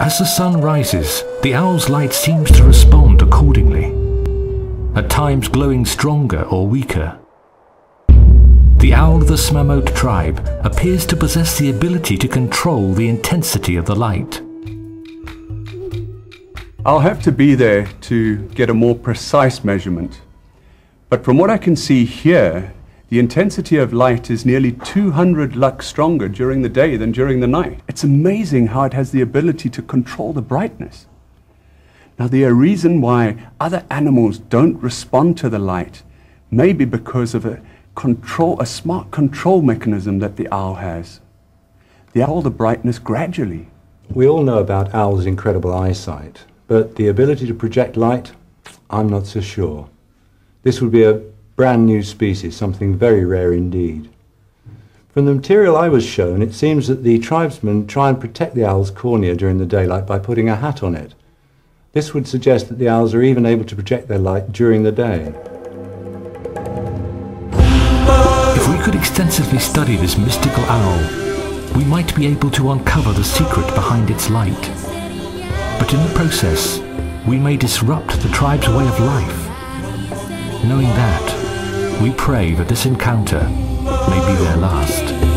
As the sun rises, the owl's light seems to respond accordingly, at times glowing stronger or weaker. The owl of the Smamot tribe appears to possess the ability to control the intensity of the light. I'll have to be there to get a more precise measurement. But from what I can see here, the intensity of light is nearly 200 lux stronger during the day than during the night. It's amazing how it has the ability to control the brightness. Now, the reason why other animals don't respond to the light may be because of a control, a smart control mechanism that the owl has. The owl the brightness gradually. We all know about owls' incredible eyesight, but the ability to project light, I'm not so sure. This would be a brand new species, something very rare indeed. From the material I was shown, it seems that the tribesmen try and protect the owl's cornea during the daylight by putting a hat on it. This would suggest that the owls are even able to project their light during the day. If we could extensively study this mystical owl, we might be able to uncover the secret behind its light. But in the process, we may disrupt the tribe's way of life. Knowing that, we pray that this encounter may be their last.